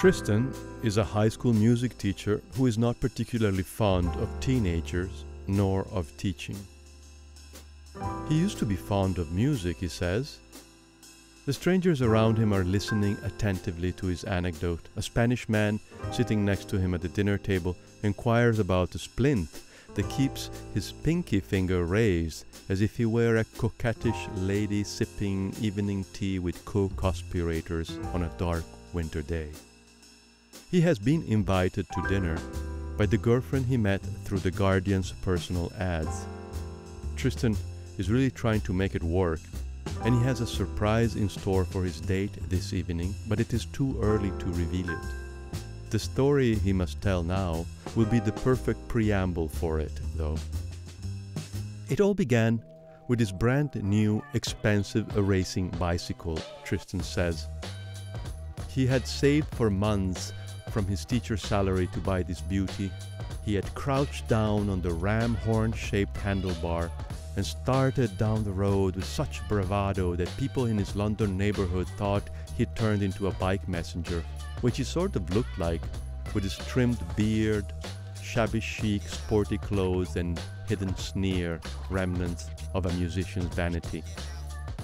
Tristan is a high school music teacher who is not particularly fond of teenagers nor of teaching. He used to be fond of music, he says. The strangers around him are listening attentively to his anecdote. A Spanish man sitting next to him at the dinner table inquires about a splint that keeps his pinky finger raised as if he were a coquettish lady sipping evening tea with co-conspirators on a dark winter day. He has been invited to dinner by the girlfriend he met through the Guardian's personal ads. Tristan is really trying to make it work, and he has a surprise in store for his date this evening, but it is too early to reveal it. The story he must tell now will be the perfect preamble for it, though. It all began with his brand new, expensive racing bicycle, Tristan says. He had saved for months from his teacher's salary to buy this beauty. He had crouched down on the ram horn shaped handlebar and started down the road with such bravado that people in his London neighborhood thought he'd turned into a bike messenger, which he sort of looked like, with his trimmed beard, shabby chic, sporty clothes, and hidden sneer, remnants of a musician's vanity.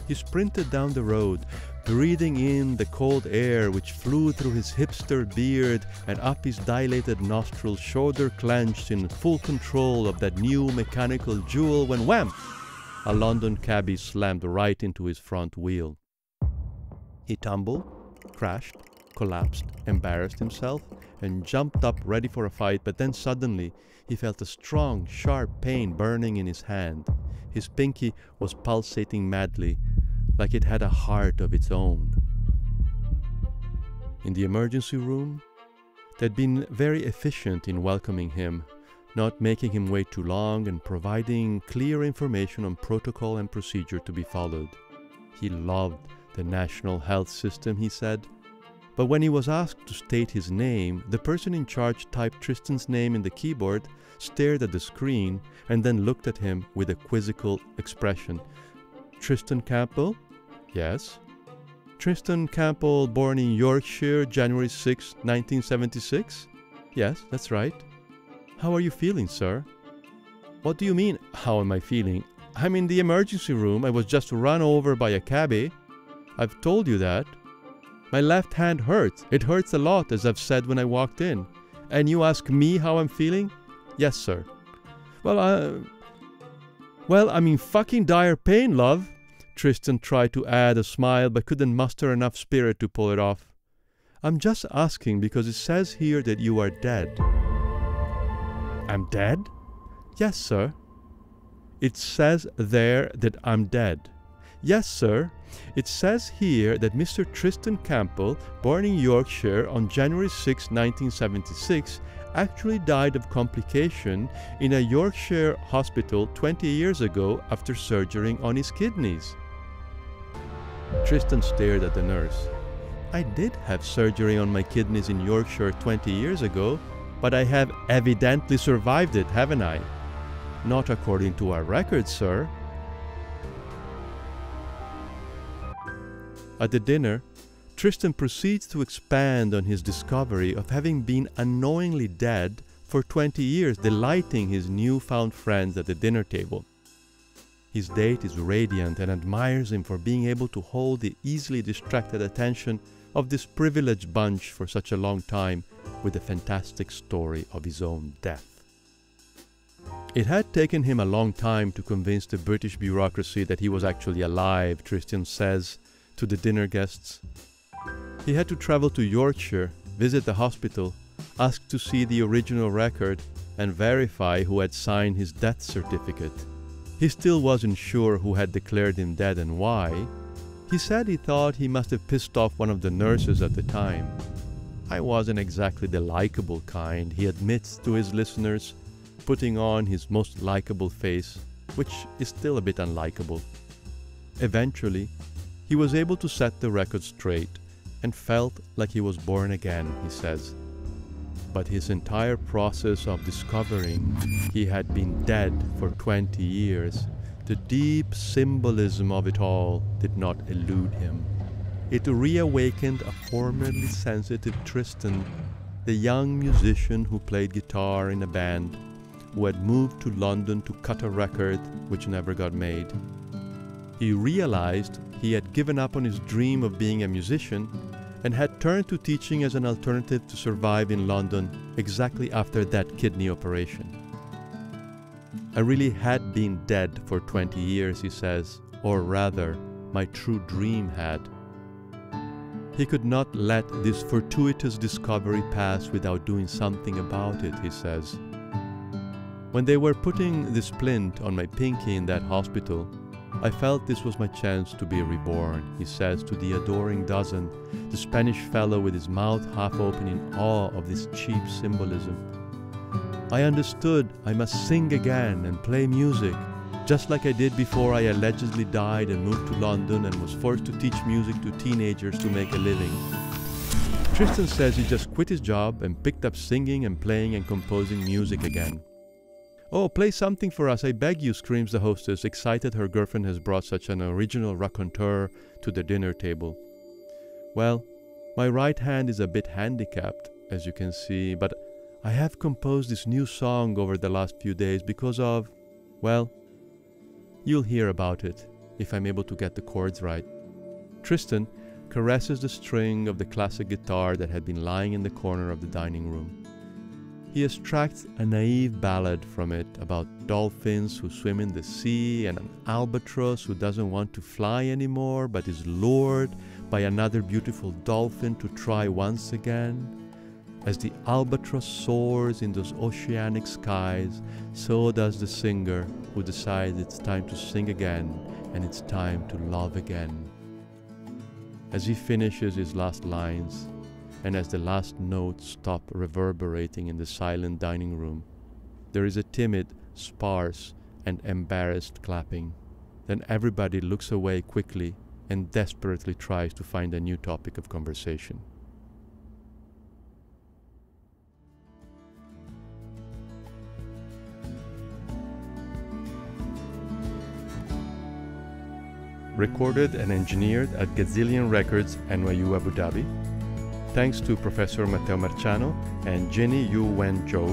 He sprinted down the road, breathing in the cold air which flew through his hipster beard and up his dilated nostrils, shoulder clenched in full control of that new mechanical jewel when wham! A London cabby slammed right into his front wheel. He tumbled, crashed, collapsed, embarrassed himself, and jumped up ready for a fight, but then suddenly he felt a strong, sharp pain burning in his hand. His pinky was pulsating madly, like it had a heart of its own. In the emergency room, they'd been very efficient in welcoming him, not making him wait too long and providing clear information on protocol and procedure to be followed. He loved the national health system, he said. But when he was asked to state his name, the person in charge typed Tristan's name in the keyboard, stared at the screen, and then looked at him with a quizzical expression. Tristan Campbell? Yes. Tristan Campbell, born in Yorkshire, January 6, 1976? Yes, that's right. How are you feeling, sir? What do you mean, how am I feeling? I'm in the emergency room. I was just run over by a cabby. I've told you that. My left hand hurts. It hurts a lot, as I've said when I walked in. And you ask me how I'm feeling? Yes, sir. Well, uh. Well, I'm in fucking dire pain, love. Tristan tried to add a smile but couldn't muster enough spirit to pull it off. I'm just asking because it says here that you are dead. I'm dead? Yes, sir. It says there that I'm dead. Yes, sir. It says here that Mr. Tristan Campbell, born in Yorkshire on January 6, 1976, actually died of complication in a Yorkshire hospital 20 years ago after surgery on his kidneys. Tristan stared at the nurse. I did have surgery on my kidneys in Yorkshire 20 years ago, but I have evidently survived it, haven't I? Not according to our records, sir. At the dinner, Tristan proceeds to expand on his discovery of having been unknowingly dead for 20 years, delighting his newfound friends at the dinner table. His date is radiant and admires him for being able to hold the easily distracted attention of this privileged bunch for such a long time with a fantastic story of his own death. It had taken him a long time to convince the British bureaucracy that he was actually alive, Tristan says to the dinner guests. He had to travel to Yorkshire, visit the hospital, ask to see the original record, and verify who had signed his death certificate. He still wasn't sure who had declared him dead and why. He said he thought he must have pissed off one of the nurses at the time. I wasn't exactly the likable kind, he admits to his listeners, putting on his most likable face, which is still a bit unlikable. Eventually, he was able to set the record straight and felt like he was born again, he says but his entire process of discovering he had been dead for 20 years, the deep symbolism of it all did not elude him. it reawakened a formerly sensitive Tristan, the young musician who played guitar in a band, who had moved to London to cut a record which never got made. He realized he had given up on his dream of being a musician and had turned to teaching as an alternative to survive in London exactly after that kidney operation. I really had been dead for 20 years, he says, or rather, my true dream had. He could not let this fortuitous discovery pass without doing something about it, he says. When they were putting the splint on my pinky in that hospital, I felt this was my chance to be reborn, he says to the adoring dozen, the Spanish fellow with his mouth half open in awe of this cheap symbolism. I understood I must sing again and play music, just like I did before I allegedly died and moved to London and was forced to teach music to teenagers to make a living. Tristan says he just quit his job and picked up singing and playing and composing music again. Oh, play something for us, I beg you, screams the hostess, excited her girlfriend has brought such an original raconteur to the dinner table. Well, my right hand is a bit handicapped, as you can see, but I have composed this new song over the last few days because of, well, You'll hear about it if I'm able to get the chords right. Tristan caresses the string of the classic guitar that had been lying in the corner of the dining room. He extracts a naive ballad from it about dolphins who swim in the sea and an albatross who doesn't want to fly anymore but is lured by another beautiful dolphin to try once again. As the albatross soars in those oceanic skies, so does the singer who decides it's time to sing again and it's time to love again. As he finishes his last lines, and as the last notes stop reverberating in the silent dining room, there is a timid, sparse, and embarrassed clapping. Then everybody looks away quickly and desperately tries to find a new topic of conversation. recorded and engineered at Gazelien Records NYU Abu Dhabi. Thanks to Professor Matteo Marciano and Jenny Yu Wen Zhou,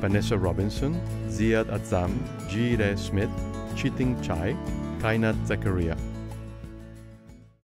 Vanessa Robinson, Ziad Azam. Re Smith, Chiting Chai, Kainat Zakaria.